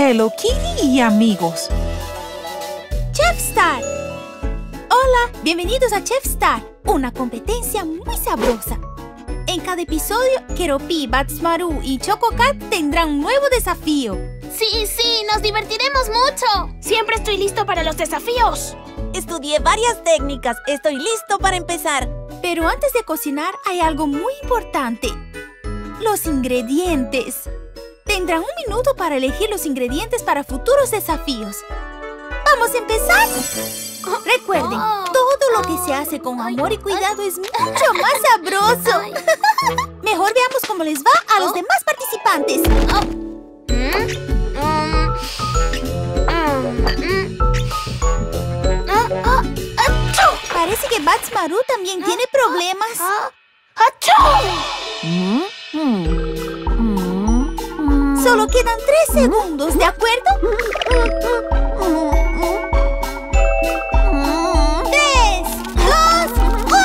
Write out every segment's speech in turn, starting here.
Hello Kitty y amigos. Chef Star. Hola, bienvenidos a Chef Star, una competencia muy sabrosa. En cada episodio, Keropi, Batsmaru y Choco Cat tendrán un nuevo desafío. Sí, sí, nos divertiremos mucho. Siempre estoy listo para los desafíos. Estudié varias técnicas. Estoy listo para empezar. Pero antes de cocinar hay algo muy importante. Los ingredientes. Tendrán un minuto para elegir los ingredientes para futuros desafíos. ¿Vamos a empezar? Recuerden, Oh. todo lo que se hace con amor y cuidado es mucho más sabroso. Mejor veamos cómo les va a los Oh. demás participantes. Mm, mm, mm, mm. Ah, ah, achú. Parece que Bats Maru también tiene problemas. Ah, achú. Solo quedan tres segundos, ¿de acuerdo? ¡Tres! ¡Dos!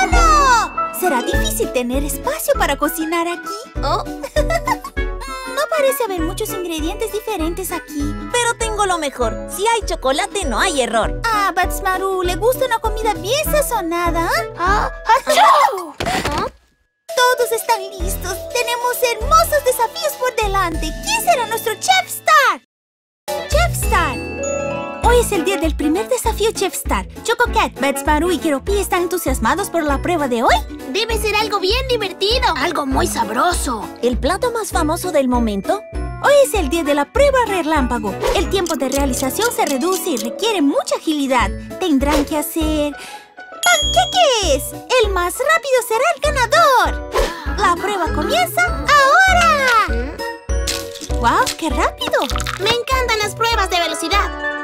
¡Uno! ¿Será difícil tener espacio para cocinar aquí? Oh, No parece haber muchos ingredientes diferentes aquí. Pero tengo lo mejor. Si hay chocolate, no hay error. Ah, Batsmaru, ¿le gusta una comida bien sazonada? ah, achú. Ah, Todos están listos. Tenemos hermosos desafíos por delante. Hoy es el día del primer desafío Chef Star. Choco Cat, Batsmaru y Keropi están entusiasmados por la prueba de hoy. Debe ser algo bien divertido. Algo muy sabroso. ¿El plato más famoso del momento? Hoy es el día de la prueba relámpago. El tiempo de realización se reduce y requiere mucha agilidad. Tendrán que hacer... ¡Panqueques! El más rápido será el ganador. La prueba comienza ahora. ¡Wow! ¡Qué rápido! Me encantan las pruebas de velocidad.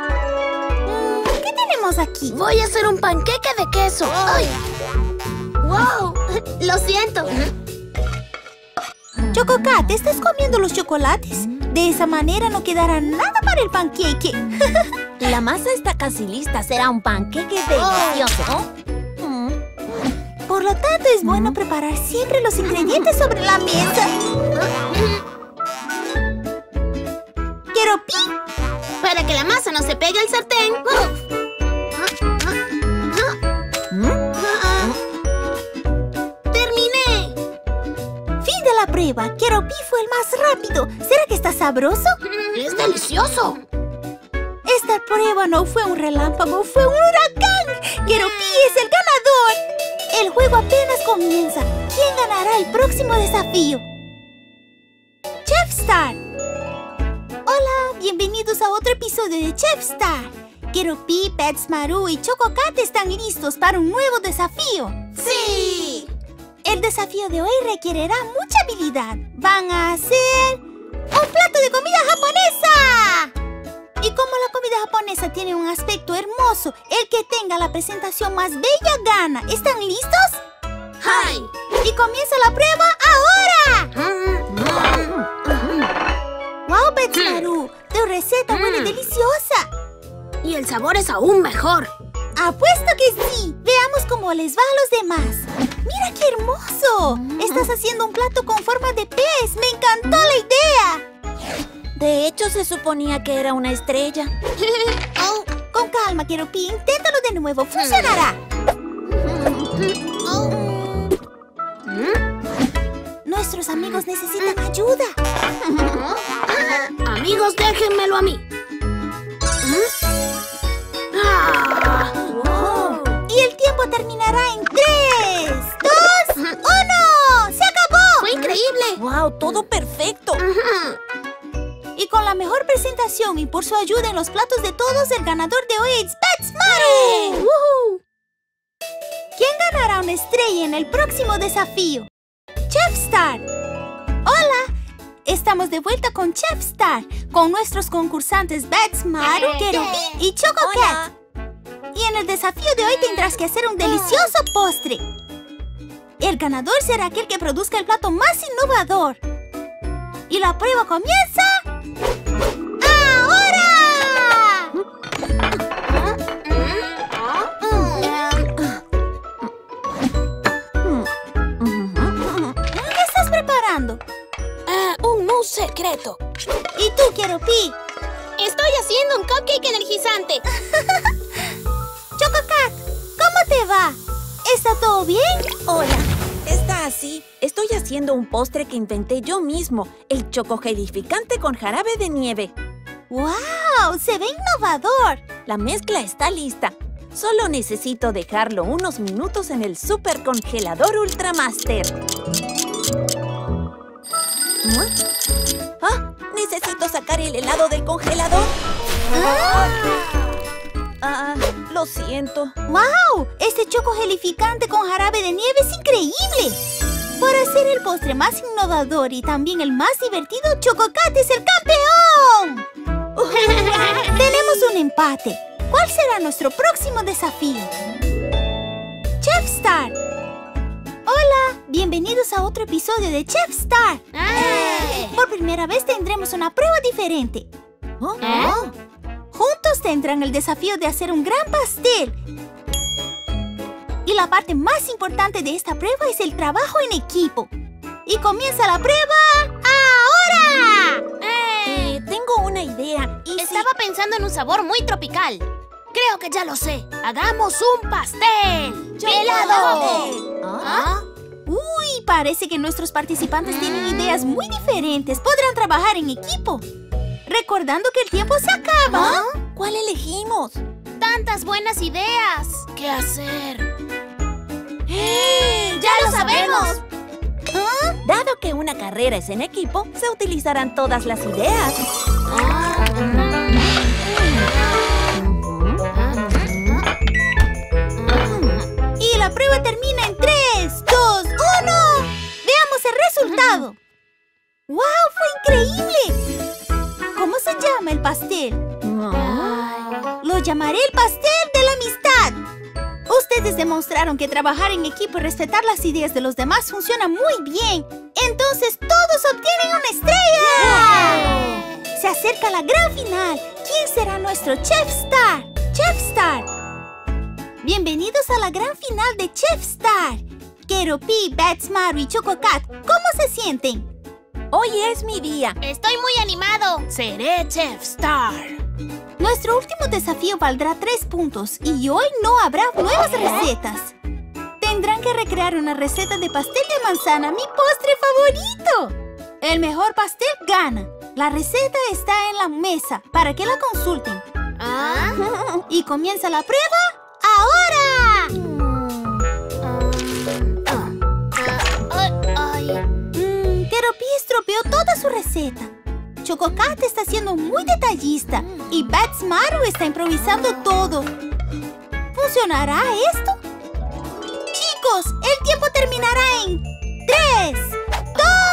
Mm, ¿Qué tenemos aquí? Voy a hacer un panqueque de queso. ¡Ay! ¡Wow! Lo siento. Choco Cat, ¿estás comiendo los chocolates? De esa manera no quedará nada para el panqueque. La masa está casi lista. Será un panqueque delicioso. Mm. Por lo tanto, es bueno preparar siempre los ingredientes sobre la mesa. Keropi, Para que la masa no se pegue al sartén. Prueba. Keropi fue el más rápido. ¿Será que está sabroso? ¡Es delicioso! Esta prueba no fue un relámpago, fue un huracán. Keropi es el ganador. El juego apenas comienza. ¿Quién ganará el próximo desafío? Chef Star. Hola, bienvenidos a otro episodio de Chef Star. Keropi, Pets Maru y Choco Cat están listos para un nuevo desafío. ¡Sí! El desafío de hoy requerirá mucha habilidad. Van a hacer un plato de comida japonesa. Y como la comida japonesa tiene un aspecto hermoso, el que tenga la presentación más bella gana. ¿Están listos? ¡Hi! Y comienza la prueba ahora. ¡Wow, Betsmaru! Tu receta huele Mm. deliciosa. Y el sabor es aún mejor. Apuesto que sí. Veamos cómo les va a los demás. ¡Mira qué hermoso! Estás haciendo un plato con forma de pez. ¡Me encantó la idea! De hecho, se suponía que era una estrella. Oh, con calma, Keropi. Inténtalo de nuevo. Funcionará. Nuestros amigos necesitan ayuda. Amigos, déjenmelo a mí. Ah. Tiempo terminará en 3, 2, 1. ¡Se acabó! ¡Fue increíble! ¡Wow! Todo perfecto. Y con la mejor presentación y por su ayuda en los platos de todos, el ganador de hoy es Maru. ¡Woohoo! ¿Quién ganará una estrella en el próximo desafío? Chef Star. Hola. Estamos de vuelta con Chef Star, con nuestros concursantes Bats Maru, y Choco Cat. Y en el desafío de hoy tendrás que hacer un delicioso postre. El ganador será aquel que produzca el plato más innovador. Y la prueba comienza... ¡Ahora! ¿Qué estás preparando? Ah, un secreto. ¿Y tú, Keropi? haciendo un cupcake energizante. Chococat, ¿cómo te va? ¿Está todo bien? Hola, está así. Estoy haciendo un postre que inventé yo mismo, el chocogelificante con jarabe de nieve. ¡Wow! Se ve innovador. La mezcla está lista. Solo necesito dejarlo unos minutos en el super congelador Ultramaster. ¿Ah? ¡Ah! ¿Necesito sacar el helado del congelador? Ah, lo siento. ¡Wow! Este choco gelificante con jarabe de nieve es increíble. Para ser el postre más innovador y también el más divertido, Chococat es el campeón. Tenemos un empate. ¿Cuál será nuestro próximo desafío? Chef Star. Hola, bienvenidos a otro episodio de Chef Star. ¡Eh! Por primera vez tendremos una prueba diferente. Oh, ¿Eh? Juntos tendrán el desafío de hacer un gran pastel. Y la parte más importante de esta prueba es el trabajo en equipo. Y comienza la prueba ahora. ¡Eh! Tengo una idea. ¿Y si- Estaba pensando en un sabor muy tropical. Creo que ya lo sé. ¡Hagamos un pastel! ¡Helado! ¿Ah? ¿Ah? Uy, parece que nuestros participantes tienen ideas muy diferentes. Podrán trabajar en equipo. Recordando que el tiempo se acaba. ¿Cuál elegimos? ¡Tantas buenas ideas! ¿Qué hacer? ¡Eh! ¡Ya lo sabemos! Dado que una carrera es en equipo, se utilizarán todas las ideas. Y la prueba termina en 3, 2, 1. Veamos el resultado. ¡Wow! ¡Fue increíble! ¿Cómo se llama el pastel? Lo llamaré el pastel de la amistad. Ustedes demostraron que trabajar en equipo y respetar las ideas de los demás funciona muy bien. Entonces todos obtienen una estrella. Se acerca la gran final. ¿Quién será nuestro Chef Star? Chef Star. Bienvenidos a la gran final de Chef Star. Keropi, Batsmaru y Chococat, ¿cómo se sienten? Hoy es mi día. Estoy muy animado. Seré Chef Star. Nuestro último desafío valdrá tres puntos y hoy no habrá nuevas recetas. Tendrán que recrear una receta de pastel de manzana, mi postre favorito. El mejor pastel gana. La receta está en la mesa para que la consulten. ¿Ah? Y comienza la prueba estropeó toda su receta. Chococat está siendo muy detallista y Batsmaru está improvisando todo. ¿Funcionará esto? Chicos, el tiempo terminará en 3,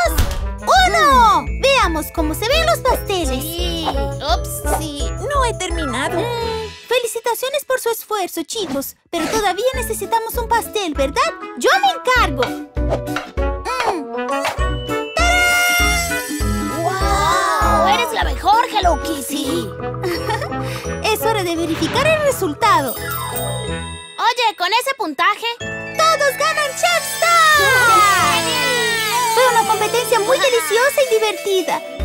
2, 1. Veamos cómo se ven los pasteles. Sí. Ups. Sí, no he terminado. Mm, felicitaciones por su esfuerzo, chicos. Pero todavía necesitamos un pastel, ¿verdad? Yo me encargo. Hello Kitty! es hora de verificar el resultado. Oye, con ese puntaje. ¡Todos ganan Chef Star! Fue una competencia muy deliciosa y divertida.